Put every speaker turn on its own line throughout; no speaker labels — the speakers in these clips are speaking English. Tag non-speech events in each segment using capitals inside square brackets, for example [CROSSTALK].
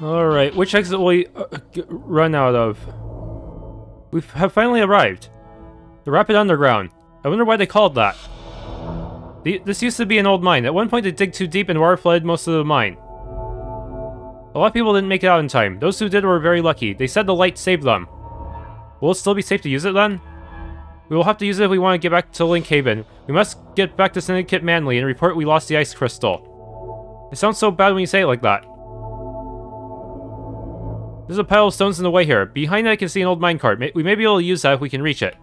Alright, which exit will we uh, run out of? We have finally arrived. The Rapid Underground. I wonder why they called that. The, this used to be an old mine. At one point they dig too deep and water flooded most of the mine. A lot of people didn't make it out in time. Those who did were very lucky. They said the light saved them. Will it still be safe to use it then? We will have to use it if we want to get back to Link Haven. We must get back to Syndicate Manley and report we lost the Ice Crystal. It sounds so bad when you say it like that. There's a pile of stones in the way here. Behind it I can see an old minecart. We may be able to use that if we can reach it.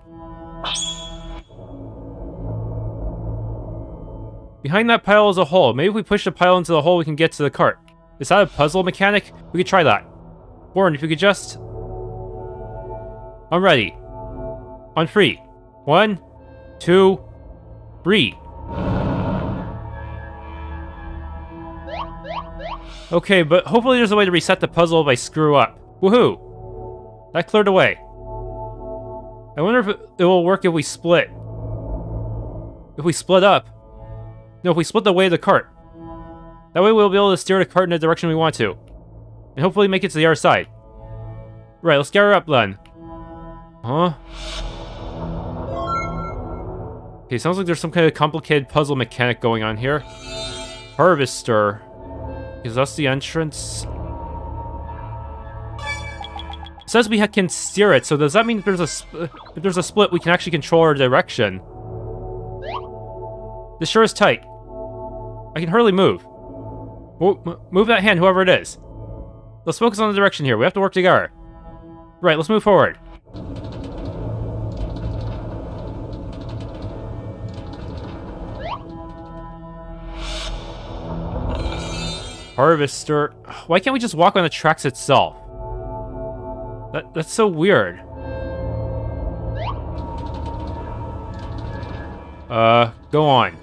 Behind that pile is a hole. Maybe if we push the pile into the hole we can get to the cart. Is that a puzzle mechanic? We could try that. Warren, if you could just... I'm ready. On three. One, two, three. Okay, but hopefully there's a way to reset the puzzle if I screw up. Woohoo! That cleared away. I wonder if it, will work if we split. If we split up. No, if we split the way of the cart. That way we'll be able to steer the cart in the direction we want to. And hopefully make it to the other side. Right, let's get her up then. Huh? Okay, sounds like there's some kind of complicated puzzle mechanic going on here. Harvester. Is that the entrance? It says we can steer it, so does that mean if there's a if there's a split, we can actually control our direction? This sure is tight. I can hardly move. Move that hand, whoever it is. Let's focus on the direction here. We have to work together. Right, let's move forward. Harvester. Why can't we just walk on the tracks itself? That, that's so weird. Uh, go on.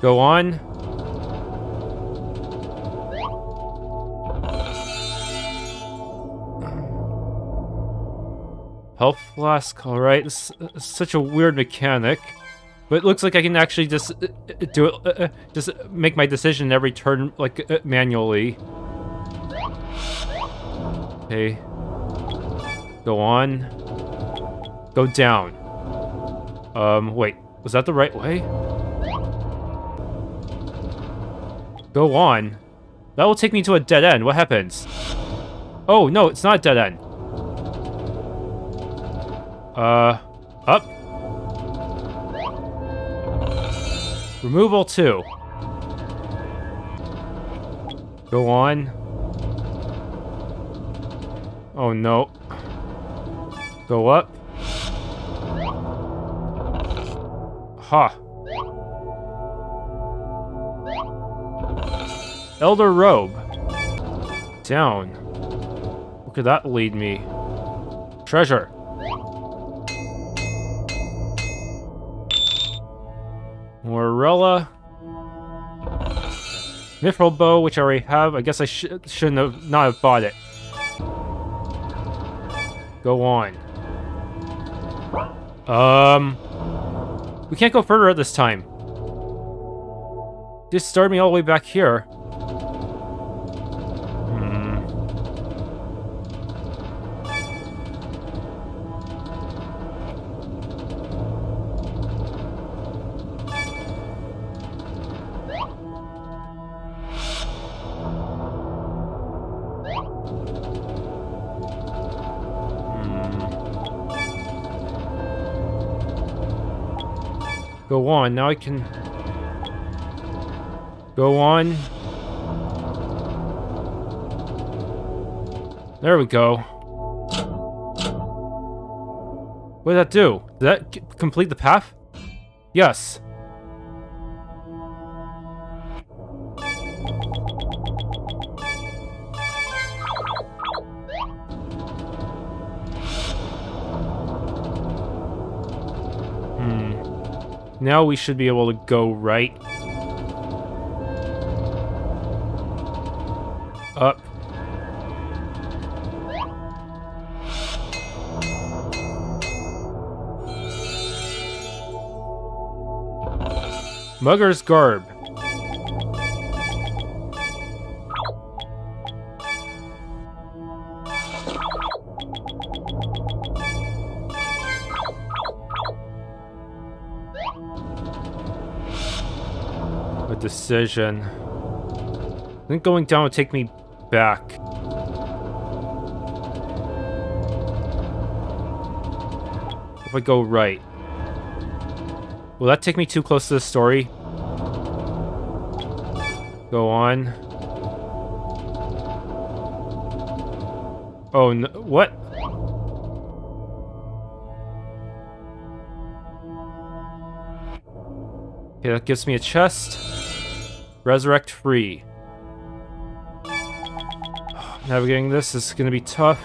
Go on. Health flask, alright. it's Such a weird mechanic. But it looks like I can actually just uh, uh, do it, uh, just make my decision every turn, like, manually. Okay. Go on. Go down. Um, wait. Was that the right way? Go on. That will take me to a dead end. What happens? Oh, no, it's not a dead end. Uh, up. Removal 2. Go on. Oh no. Go up. Ha. Elder Robe. Down. Where could that lead me? Treasure. Mithril bow, which I already have. I guess I sh shouldn't have not have bought it. Go on. Um, we can't go further at this time. Just started me all the way back here. Go on, now I can... Go on. There we go. What did that do? Did that complete the path? Yes. Now we should be able to go right. Up. Mugger's Garb. Decision. I think going down would take me back. If I go right. Will that take me too close to the story? Go on. Oh, no, what? Okay, that gives me a chest. Resurrect free. Navigating this is gonna be tough.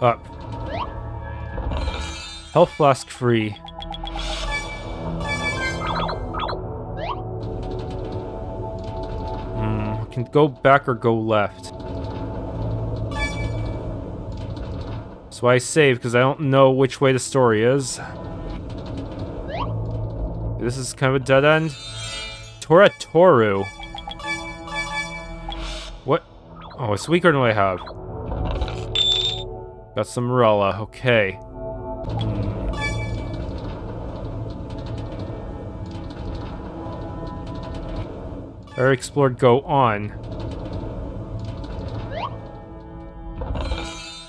Up. Health flask free. Hmm, can go back or go left. So I save because I don't know which way the story is. This is kind of a dead end. Tora Toru. What? Oh, it's weaker than what I have. Got some Morella, okay. Hmm. Area explored, go on.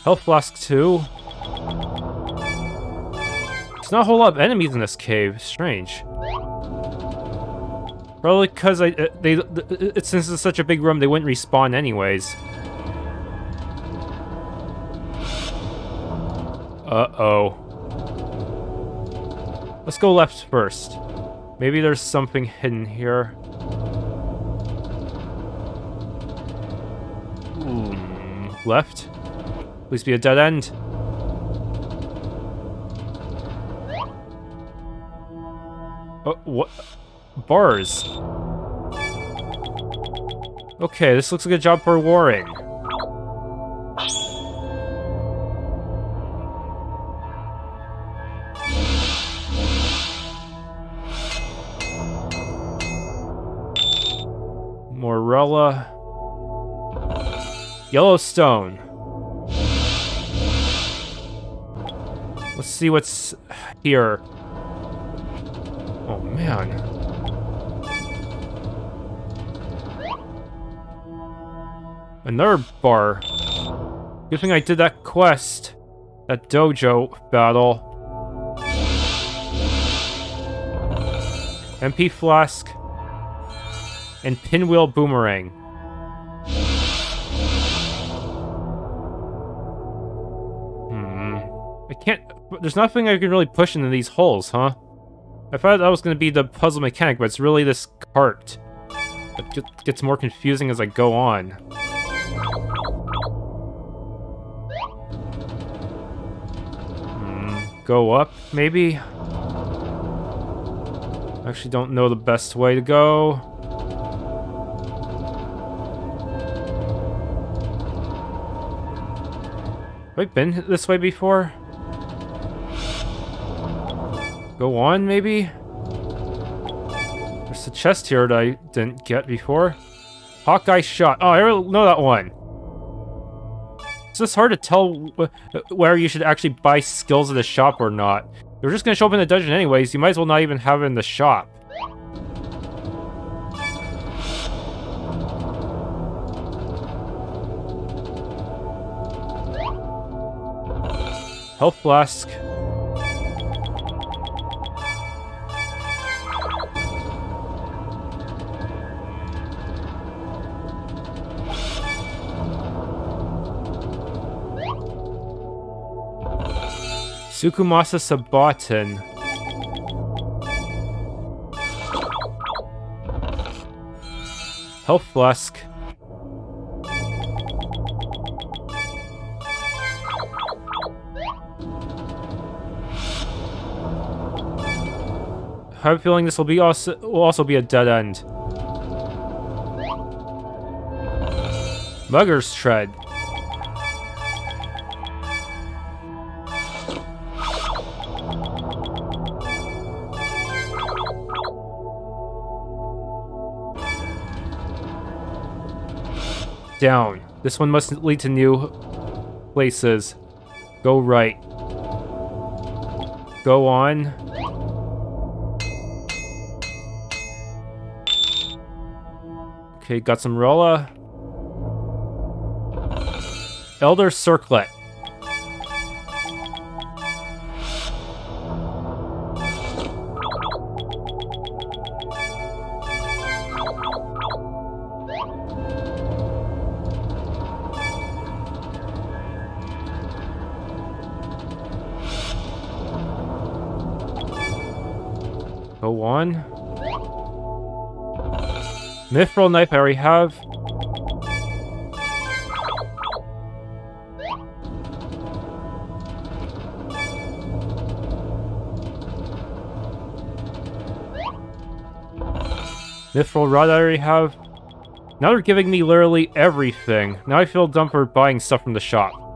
Health flask too. There's not a whole lot of enemies in this cave. Strange. Probably because I uh, they uh, since it's such a big room, they wouldn't respawn anyways. Uh-oh. Let's go left first. Maybe there's something hidden here. Ooh, left? Please be a dead end. Oh, what? Bars. Okay, this looks like a job for Warren. Morella. Yellowstone. Let's see what's here. Oh, man. Another bar. Good thing I did that quest. That dojo battle. MP Flask. And Pinwheel Boomerang. There's nothing I can really push into these holes, huh? I thought that was going to be the puzzle mechanic, but it's really this cart. It gets more confusing as I go on. Hmm, go up, maybe? I actually don't know the best way to go. Have I been this way before? Go on, maybe? There's a chest here that I didn't get before. Hawkeye shot. Oh, I know that one. It's just hard to tell where you should actually buy skills at the shop or not. They're just gonna show up in the dungeon anyways, you might as well not even have it in the shop. Health flask. Sukumasa Sabaton. Health Flask. I have a feeling this will be also will also be a dead end. Mugger's Tread. Down. This one must lead to new places. Go right. Go on. Okay, got some Rolla. Elder Circlet. Mithril knife I already have. Mithril rod I already have. Now they're giving me literally everything. Now I feel dumb for buying stuff from the shop.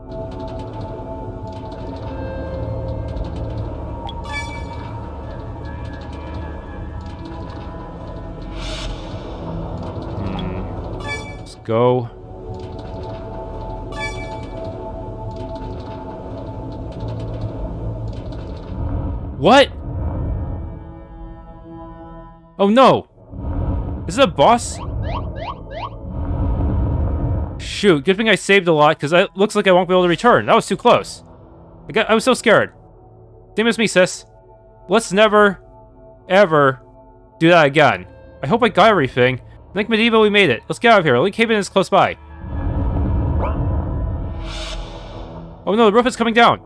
Go. What? Oh no! Is it a boss? Shoot, good thing I saved a lot, because it looks like I won't be able to return. That was too close. I, got, I was so scared. Same as me, sis. Let's never, ever do that again. I hope I got everything. Link Medieval, we made it. Let's get out of here. Link Haven is close by. Oh no, the roof is coming down.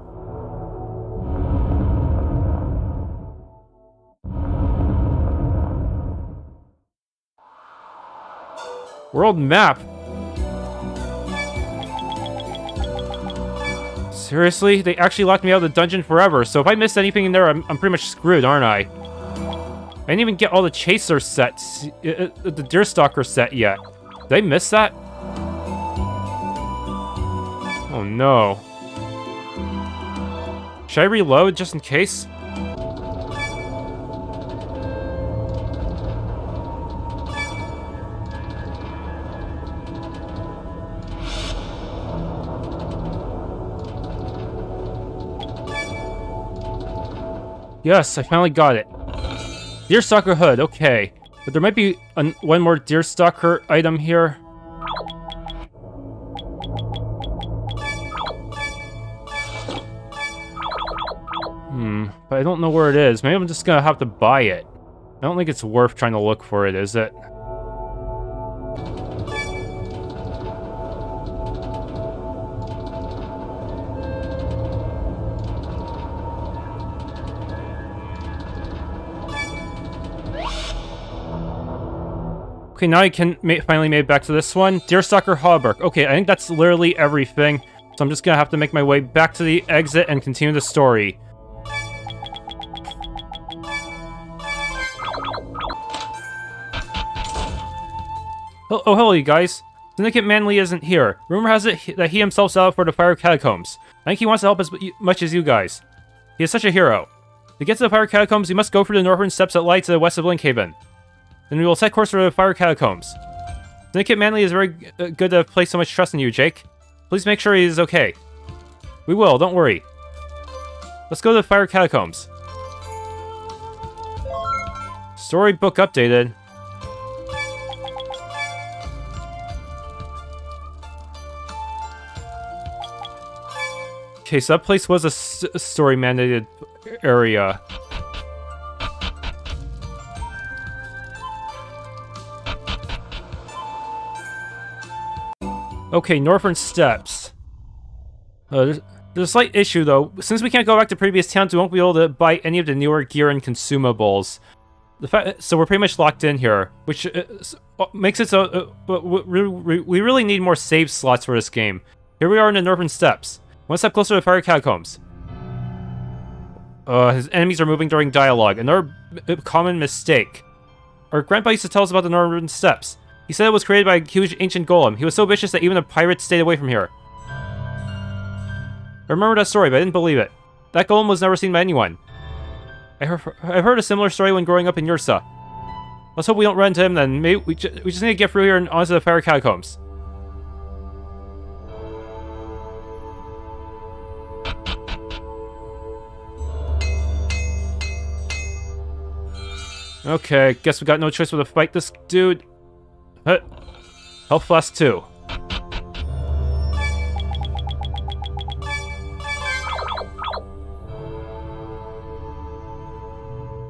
World map. Seriously? They actually locked me out of the dungeon forever, so if I miss anything in there, I'm, I'm pretty much screwed, aren't I? I didn't even get all the Chaser sets, uh, uh, the Deerstalker set yet. Did I miss that? Oh no. Should I reload just in case? Yes, I finally got it. Deerstalker hood, okay. But there might be an, one more Deerstalker item here. Hmm, but I don't know where it is. Maybe I'm just gonna have to buy it. I don't think it's worth trying to look for it, is it? Okay, now I can ma finally made back to this one. Deerstalker Hauberk. Okay, I think that's literally everything. So I'm just gonna have to make my way back to the exit and continue the story. Oh, oh hello, you guys. Syndicate Manley isn't here. Rumor has it that he himself set out for the Fire Catacombs. I think he wants to help as much as you guys. He is such a hero. To get to the Fire Catacombs, you must go through the northern steps that lie to the west of Link Haven. Then we will set course for the Fire Catacombs. Syndicate Manley is very uh, good to place so much trust in you, Jake. Please make sure he is okay. We will, don't worry. Let's go to the Fire Catacombs. Storybook updated. Okay, so that place was a story mandated area. Okay, Northern Steps. Uh, there's, a slight issue, though. Since we can't go back to previous towns, we won't be able to buy any of the newer gear and consumables. The fact, so we're pretty much locked in here, which uh, uh makes it so uh, we, we really need more save slots for this game. Here we are in the Northern Steps. One step closer to the Fire Catacombs. Uh, his enemies are moving during dialogue, another common mistake. Our grandpa used to tell us about the Northern Steps. He said it was created by a huge ancient golem. He was so vicious that even the pirates stayed away from here. I remember that story, but I didn't believe it. That golem was never seen by anyone. I have heard a similar story when growing up in Yursa. Let's hope we don't run into him then. Maybe we, ju we just need to get through here and onto the Fire Catacombs. Okay, guess we got no choice but to fight this dude. Huh. Health Flask 2.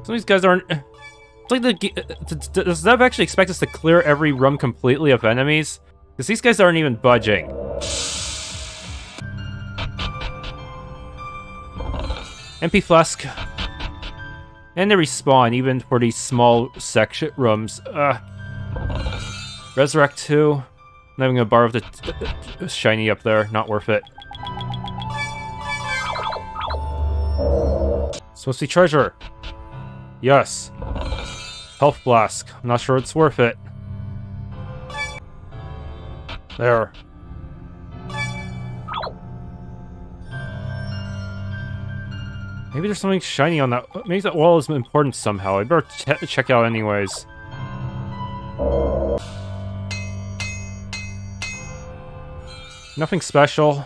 Some of these guys aren't... It's like the... Does Zev actually expect us to clear every room completely of enemies? Because these guys aren't even budging. MP Flask. And they respawn, even for these small section rooms. Uh, Resurrect 2. I'm not even gonna borrow the uh, uh, uh, shiny up there. Not worth it. Supposed to be treasure. Yes. Health Flask. I'm not sure it's worth it. There. Maybe there's something shiny on that. Maybe that wall is important somehow. I better ch check out anyways. Nothing special.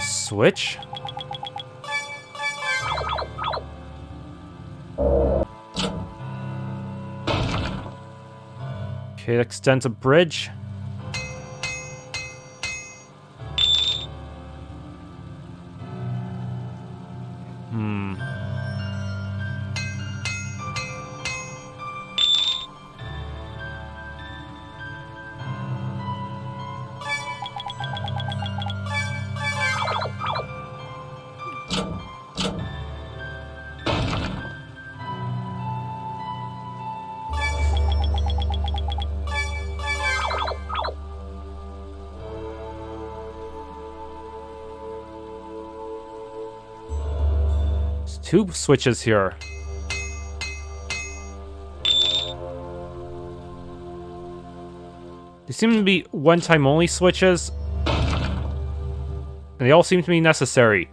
Switch? Okay, extends a bridge. Switches here. They seem to be one-time only switches. And they all seem to be necessary.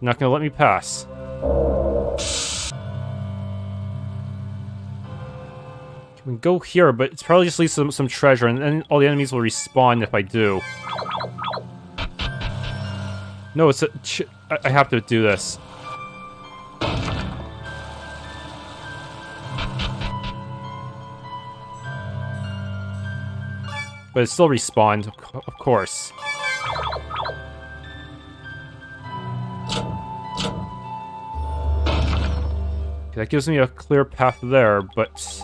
Not gonna let me pass. We can go here, but it's probably just leaves some, some treasure, and then all the enemies will respawn if I do. No, it's a... I have to do this. But it still respawned, of course. that gives me a clear path there, but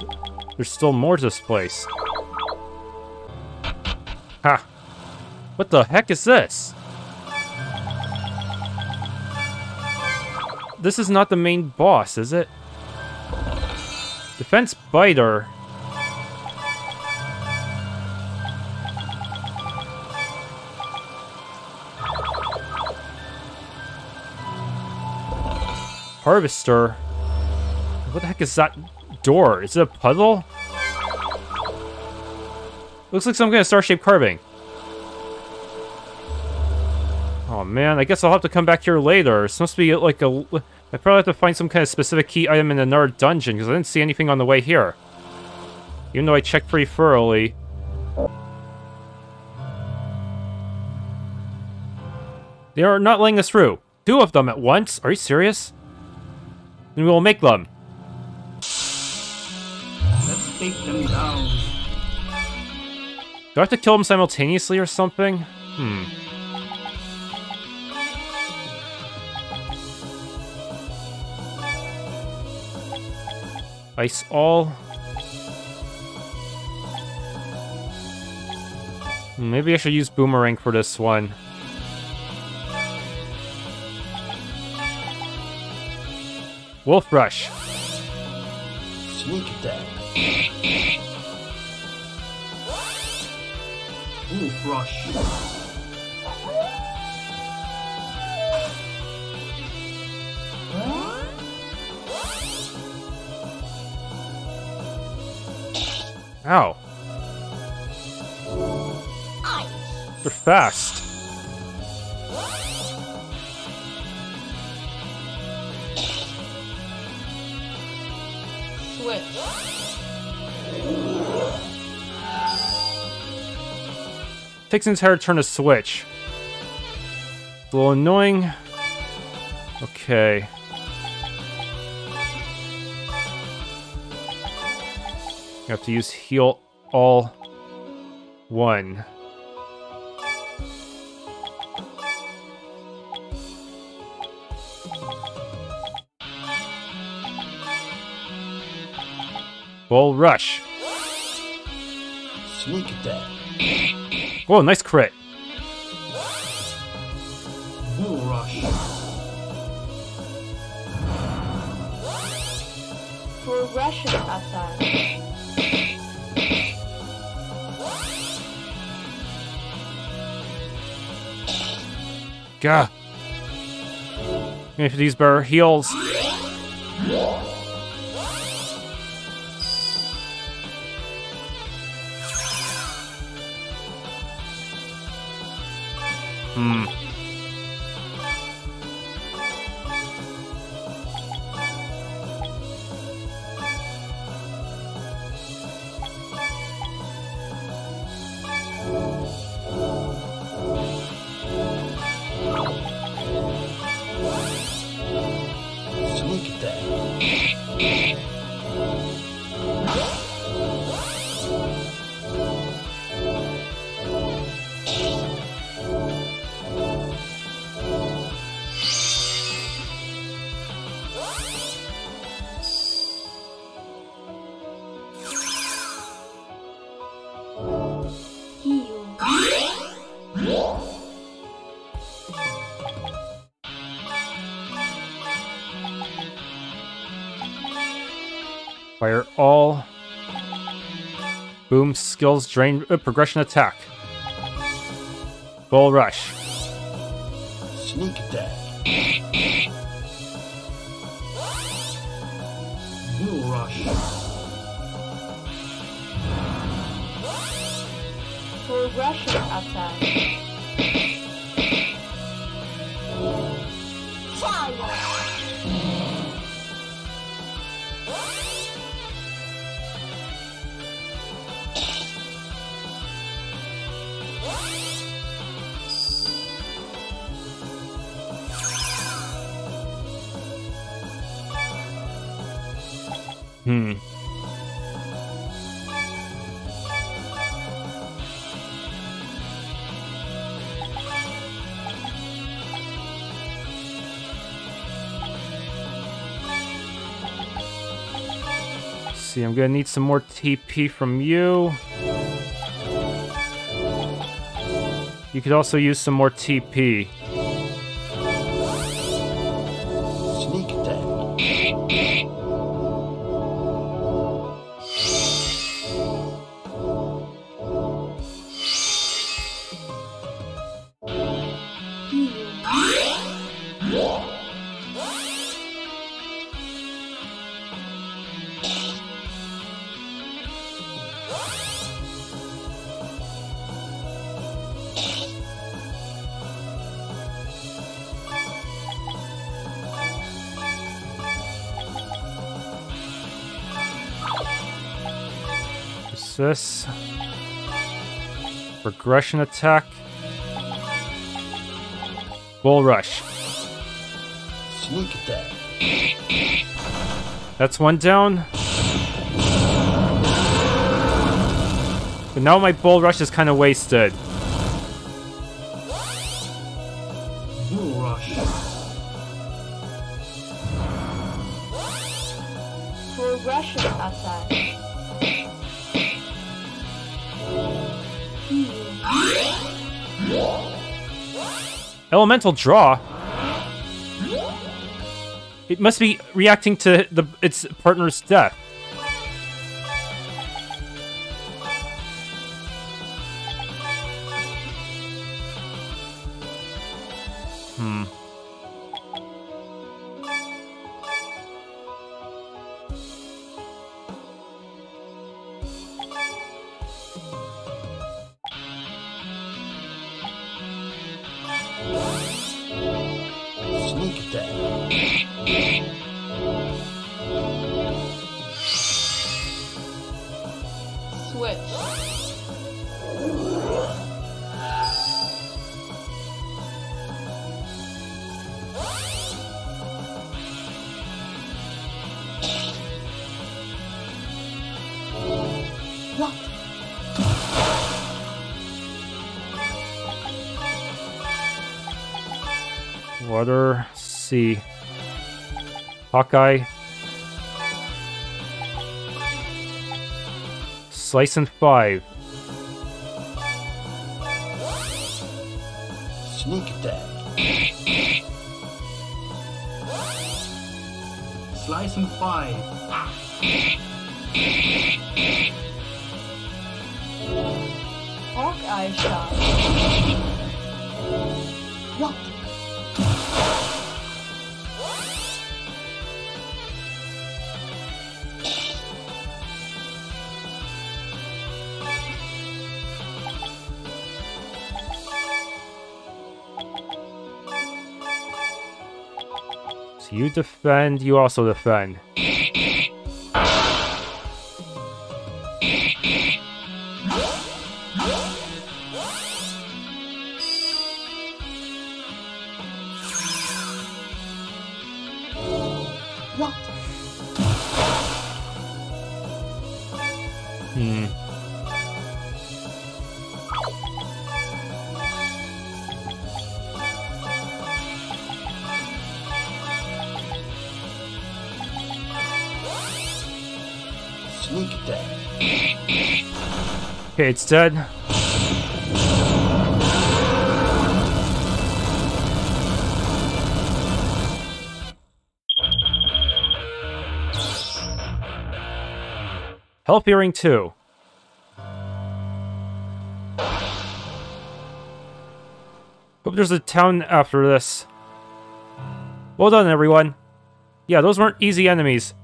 there's still more to this place. Ha! What the heck is this? This is not the main boss, is it? Defense Biter. Harvester. What the heck is that door? Is it a puzzle? Looks like some kind of star-shaped carving. Oh man, I guess I'll have to come back here later. It's supposed to be like a... I probably have to find some kind of specific key item in another dungeon, because I didn't see anything on the way here. Even though I checked pretty thoroughly. They are not letting us through. Two of them at once? Are you serious? Then we will make them
take them down.
Do I have to kill them simultaneously or something? Hmm. Ice all. Maybe I should use Boomerang for this one. Wolf Rush.
Sneak attack. Ooh, brush.
Ow. They're fast.
Switch.
Takes an entire turn to switch. A little annoying. Okay. You have to use heal all one. Bull rush.
Sneak attack.
Whoa, nice crit.
Progression attack.
Gah. If these bear heals. Hmm.
Sneak attack.
Heal.
Skills drain uh, progression attack. Bull rush. See, I'm gonna need some more TP from you. You could also use some more TP. Regression attack. Bull rush.
Sneak attack.
That's one down. But now my bull rush is kind of wasted.
Bull rush.
Progression attack. [COUGHS] Heal. Hmm.
Elemental draw. It must be reacting to the its partner's death. Hawkeye. Slice and five.
Sneak attack.
Slice and five.
Hawkeye shot.
You defend, you also defend. Okay, it's dead. Health Earring 2. Hope there's a town after this. Well done, everyone. Yeah, those weren't easy enemies.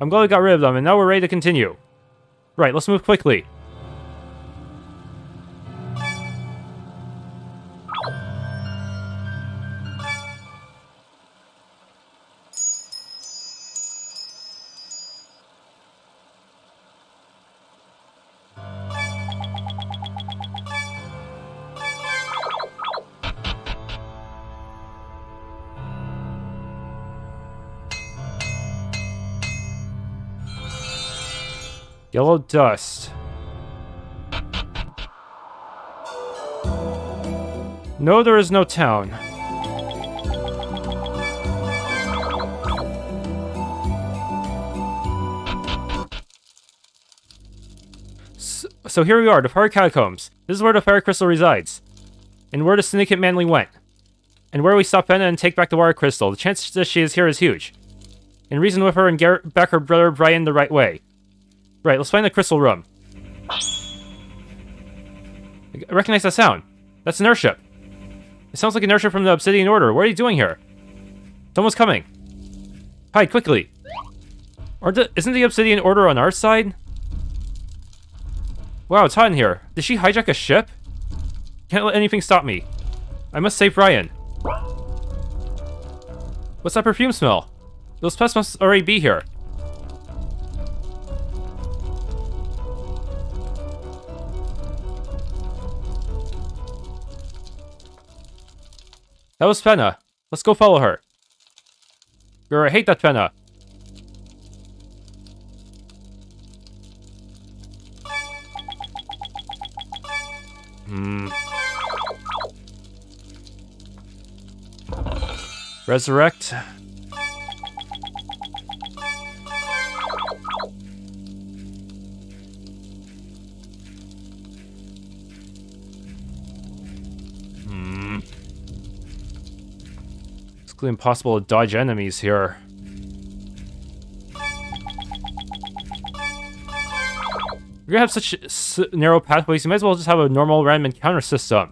I'm glad we got rid of them, and now we're ready to continue. Right, let's move quickly. Yellow dust. No, there is no town. S- So here we are, the Fire Catacombs. This is where the Fire Crystal resides. And where the Syndicate Manley went. And where we stop Fenna and take back the Water Crystal. The chance that she is here is huge. And reason with her and get back her brother Bryan the right way. Right, let's find the crystal room. I recognize that sound. That's airship. It sounds like airship from the Obsidian Order. What are you doing here? Someone's coming. Hide quickly. Or the, isn't the Obsidian Order on our side? Wow, it's hot in here. Did she hijack a ship? Can't let anything stop me. I must save Bryan. What's that perfume smell? Those pests must already be here. That was Fenna. Let's go follow her. Girl, I hate that Fenna. Hmm. Resurrect. Clearly impossible to dodge enemies here. We're gonna have such narrow pathways, you might as well just have a normal random encounter system.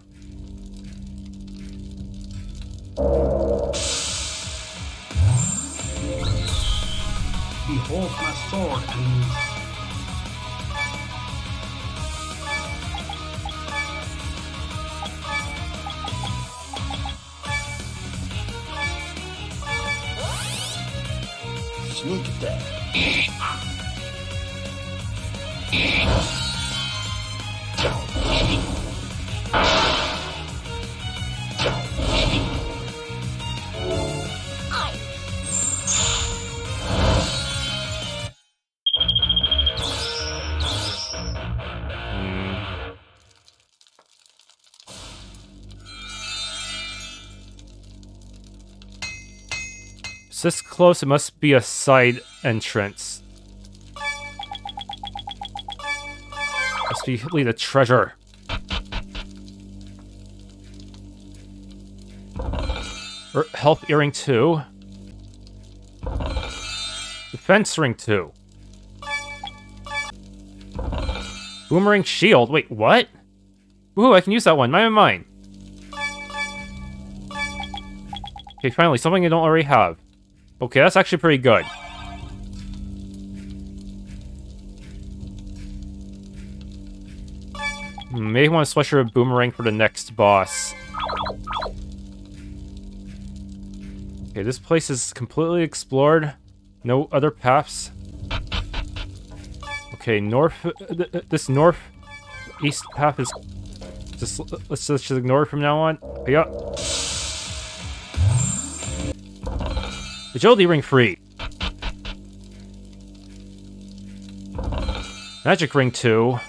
Close, it must be a side entrance. Must be lead a treasure. Er, health earring 2. Defense ring 2. Boomerang shield. Wait, what? Ooh, I can use that one. Mine mine. Okay, finally, something I don't already have. Okay, that's actually pretty good. Hmm, Maybe want to switch her a boomerang for the next boss. Okay, this place is completely explored. No other paths. Okay, north. uh, th- This north east path is. Just let's just ignore it from now on. Yeah. Agility ring free. Magic ring two.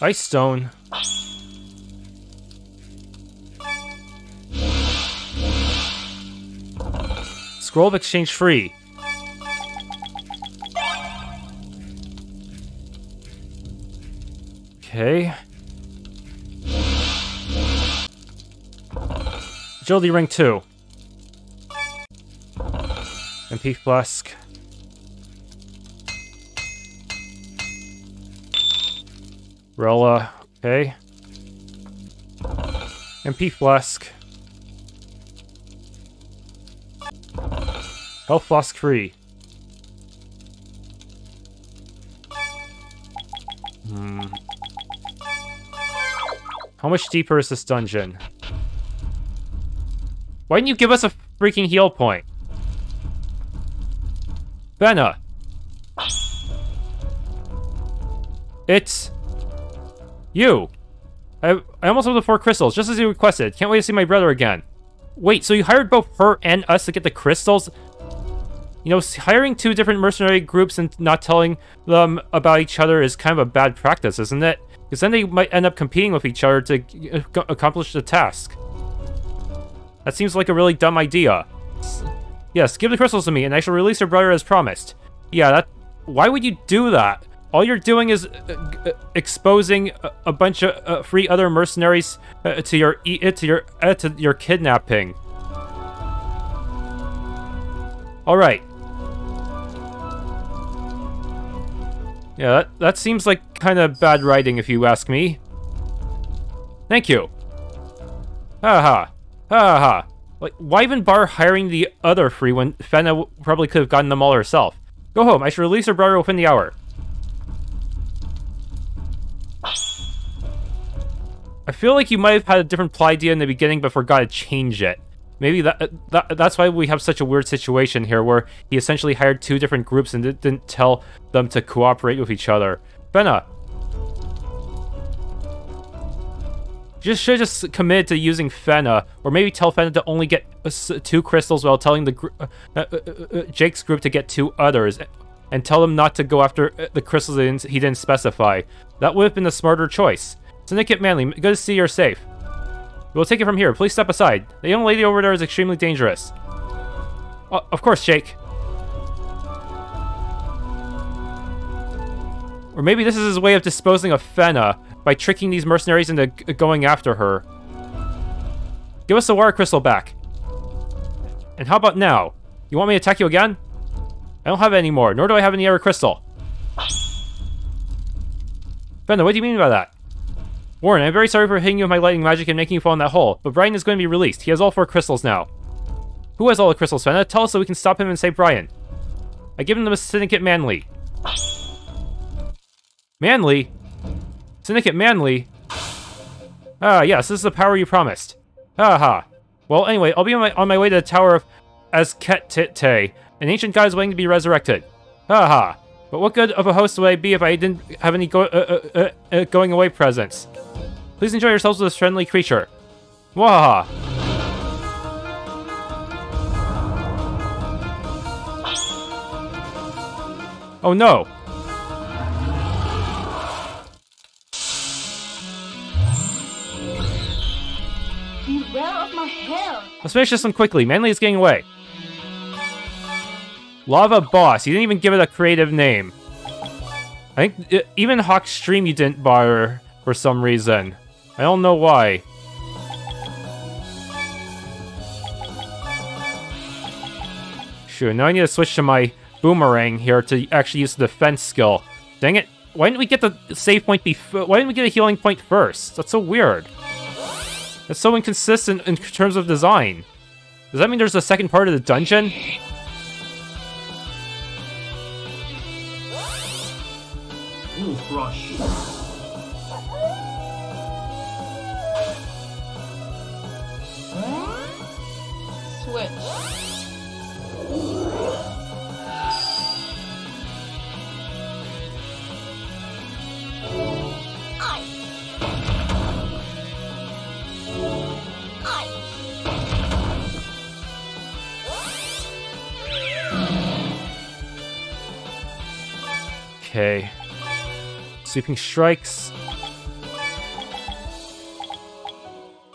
Ice stone. Scroll of exchange free. Okay. Agility ring 2. MP flask. Rella, okay. MP flask. Health flask free. Hmm. How much deeper is this dungeon? Why didn't you give us a freaking heal point? Fenna! It's... You! I, I almost have the four crystals, just as you requested. Can't wait to see my brother again. Wait, so you hired both her and us to get the crystals? You know, hiring two different mercenary groups and not telling them about each other is kind of a bad practice, isn't it? Because then they might end up competing with each other to accomplish the task. That seems like a really dumb idea. Yes, give the crystals to me, and I shall release your brother as promised. Yeah, that. Why would you do that? All you're doing is uh, uh, exposing a, a bunch of uh, free other mercenaries uh, to your uh, to your uh, to your kidnapping. All right. Yeah, that, that seems like kind of bad writing if you ask me. Thank you. Ha ha. Ha ha. Like, why even bar hiring the other free when Fenna probably could have gotten them all herself? Go home. I should release her brother within the hour. I feel like you might have had a different plot idea in the beginning but forgot to change it. Maybe that, uh, that that's why we have such a weird situation here where he essentially hired two different groups and didn't tell them to cooperate with each other. Fenna. Just should just commit to using Fenna, or maybe tell Fenna to only get uh, two crystals while telling the gr- uh, uh, uh, uh, Jake's group to get two others, and tell them not to go after uh, the crystals he didn't, he didn't specify. That would have been the smarter choice. Syndicate Manley, good to see you're safe. We'll take it from here. Please step aside. The young lady over there is extremely dangerous. Uh, of course, Jake. Or maybe this is his way of disposing of Fenna by tricking these mercenaries into going after her. Give us the water crystal back. And how about now? You want me to attack you again? I don't have any more, nor do I have any other crystal. Fenna, what do you mean by that? Warren, I'm very sorry for hitting you with my lightning magic and making you fall in that hole, but Bryan is going to be released. He has all four crystals now. Who has all the crystals, Fenna? Tell us so we can stop him and save Bryan. I give him to Syndicate Manley. Manley? Syndicate Manley? Ah, yes, this is the power you promised. Ha ha. Well, anyway, I'll be on my, on my way to the Tower of Azkete. An ancient god is waiting to be resurrected. Ha ha. But what good of a host would I be if I didn't have any go- uh, uh, uh, uh, going away presents? Please enjoy yourselves with this friendly creature. Wahaha. Oh no. Let's finish this one quickly. Manley is getting away. Lava Boss. You didn't even give it a creative name. I think uh, even Hawk Stream you didn't bother for some reason. I don't know why. Sure, now I need to switch to my boomerang here to actually use the defense skill. Dang it. Why didn't we get the save point before? Why didn't we get a healing point first? That's so weird. That's so inconsistent in terms of design. Does that mean there's a second part of the dungeon?
Wolf Rush.
Okay. Sweeping strikes.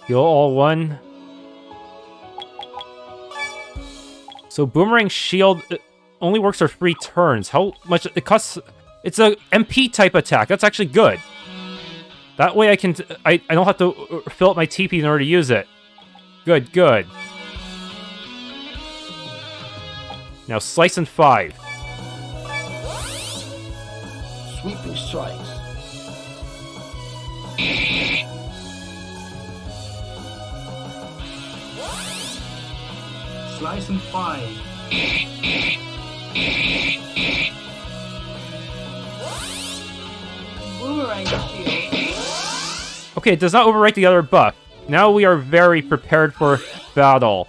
Heal all one. So boomerang shield uh, only works for three turns. How much it costs? It's a MP type attack. That's actually good. That way I can I, I don't have to uh, fill up my TP in order to use it. Good, good. Now slice and five.
Sweeping strikes.
Slice and five.
Boomerang shield.
Okay, it does not overwrite the other buff. Now we are very prepared for battle.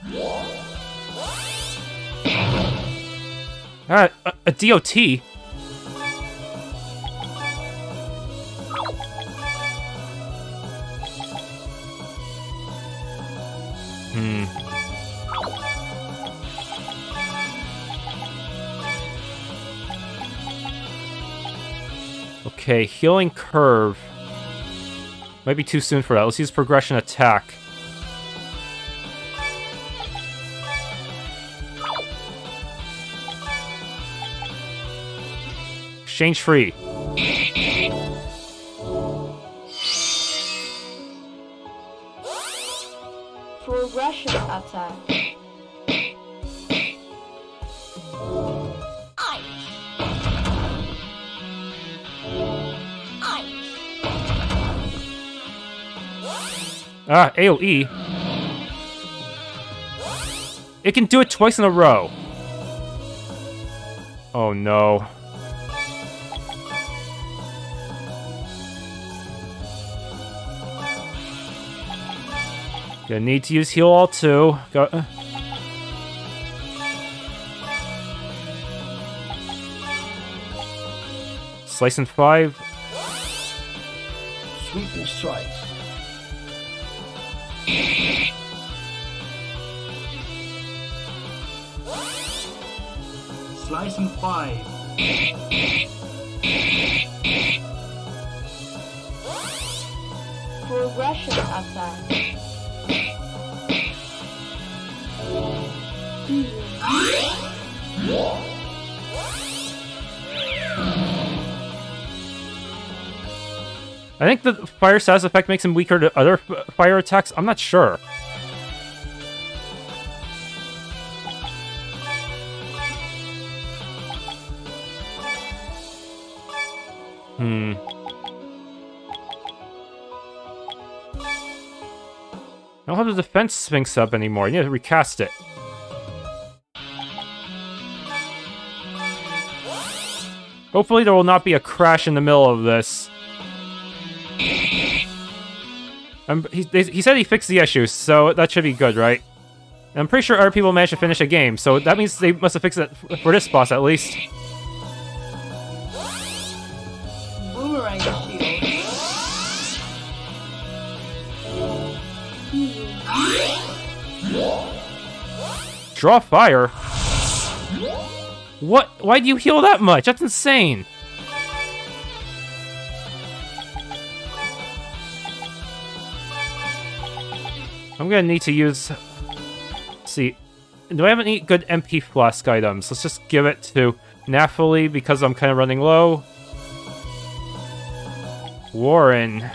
Ah, a, a DOT? Okay, healing curve. Might be too soon for that. Let's use progression attack. Exchange free.
Progression attack.
Ah, AoE. It can do it twice in a row. Oh no. Gonna need to use heal all too. Go. uh. Slice and five.
Sweeping strikes.
Slice and five.
Progression attack.
I think the fire status effect makes him weaker to other fire attacks. I'm not sure. Hmm. I don't have the defense sphinx up anymore. I need to recast it. Hopefully there will not be a crash in the middle of this. Um, he, he said he fixed the issue, so that should be good, right? I'm pretty sure other people managed to finish a game, so that means they must have fixed it for this boss at least.
Boomerang.
Draw fire? What? Why do you heal that much? That's insane. I'm gonna need to use... see, do I have any good MP flask items? Let's just give it to Nathalie because I'm kind of running low. Warren.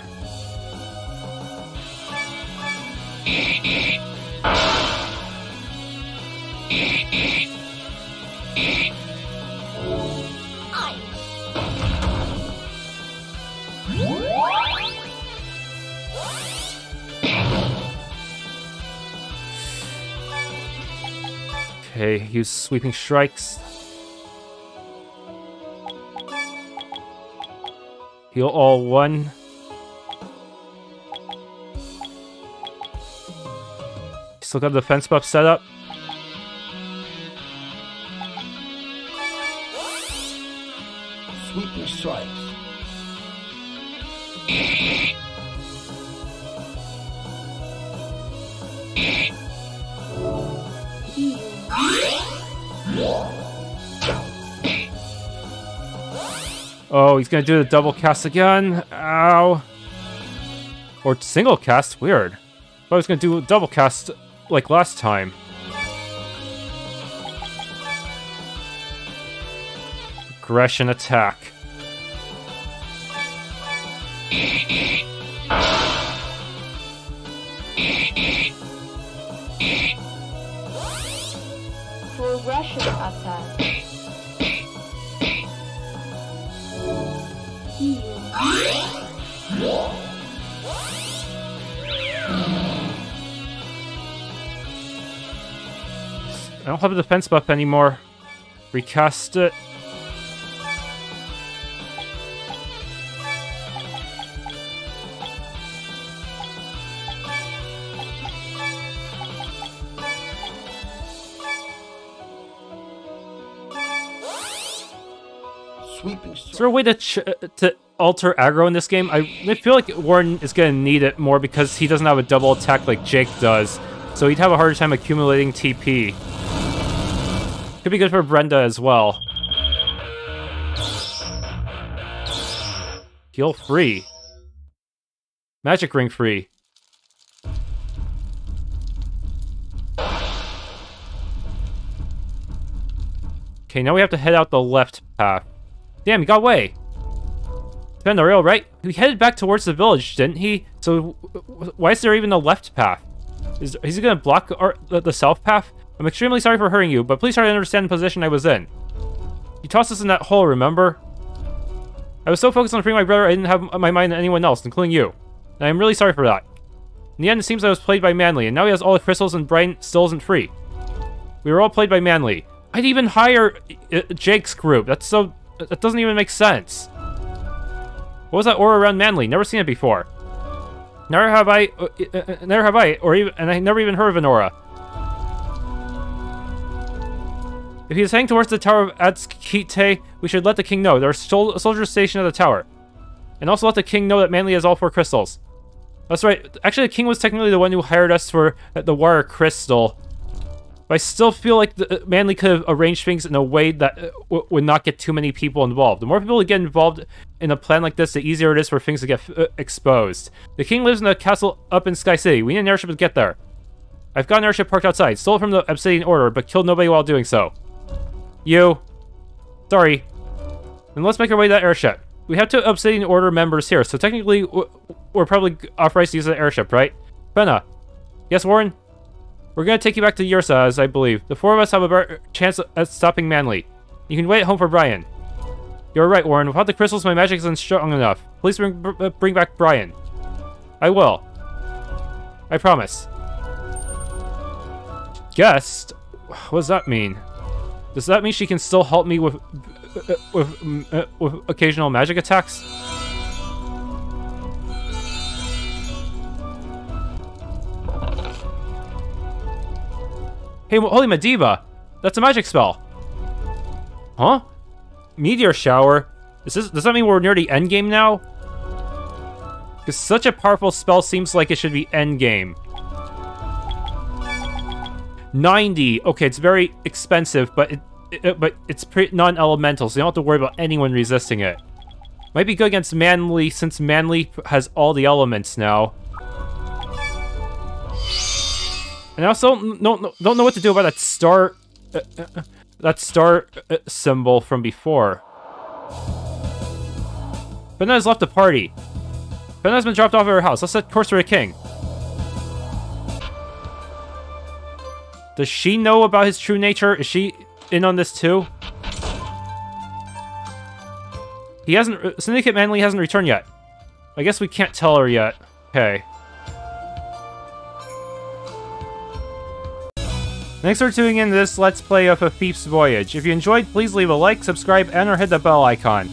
Okay, use sweeping strikes. Heal all one. Still got the defense buff set up. Oh, he's gonna do the double cast again. Ow. Or single cast. Weird. I was gonna do a double cast like last time. Aggression attack.
Progression attack.
I don't have a defense buff anymore. Recast it.
Sweeping
Is there a way to ch uh, to alter aggro in this game? I, I feel like Warren is gonna need it more because he doesn't have a double attack like Jake does, so he'd have a harder time accumulating TP. Could be good for Brenda as well. Heal free. Magic ring free. Okay, now we have to head out the left path. Damn, he got away. Been the rail, right? He headed back towards the village, didn't he? So, why is there even a left path? Is, is he gonna block our, the, the south path? I'm extremely sorry for hurting you, but please try to understand the position I was in. You tossed us in that hole, remember? I was so focused on freeing my brother, I didn't have my mind on anyone else, including you. And I'm really sorry for that. In the end, it seems I was played by Manley, and now he has all the crystals and Bryan still isn't free. We were all played by Manley. I'd even hire uh, Jake's group. That's so... That doesn't even make sense. What was that aura around Manley? Never seen it before. Never have I... Uh, uh, uh, never have I, or even... And I never even heard of an aura. If he is heading towards the Tower of Adskite, we should let the king know. There are sol soldiers stationed at the tower. And also let the king know that Manley has all four crystals. That's right. Actually, the king was technically the one who hired us for the wire crystal. But I still feel like the, uh, Manley could have arranged things in a way that uh, would not get too many people involved. The more people get involved in a plan like this, the easier it is for things to get uh, exposed. The king lives in a castle up in Sky City. We need an airship to get there. I've got an airship parked outside. Stole from the Obsidian Order, but killed nobody while doing so. You. Sorry. Then let's make our way to that airship. We have two Obsidian Order members here, so technically we're probably authorized to use the airship, right? Fenna. Yes, Warren? We're gonna take you back to Yursa, as I believe. The four of us have a chance at stopping Manley. You can wait home for Bryan. You're right, Warren. Without the crystals, my magic isn't strong enough. Please bring, bring back Bryan. I will. I promise. Guest? What does that mean? Does that mean she can still help me with uh, with, uh, with occasional magic attacks? Hey, Holy Mediva! That's a magic spell! Huh? Meteor Shower? Is this, does that mean we're near the end game now? Because such a powerful spell seems like it should be end game. 90. Okay, it's very expensive, but it, it but it's pretty non-elemental, so you don't have to worry about anyone resisting it. Might be good against Manley, since Manley has all the elements now. And I also don't know, don't know what to do about that star, uh, uh, uh, that star uh, symbol from before. Fenna has left the party. Fenna has been dropped off at her house. Let's set course for the king. Does she know about his true nature? Is she in on this too? He hasn't. uh, Syndicate Manley hasn't returned yet. I guess we can't tell her yet. Okay. Thanks for tuning in to this Let's Play of A Thief's Voyage. If you enjoyed, please leave a like, subscribe, and or hit the bell icon.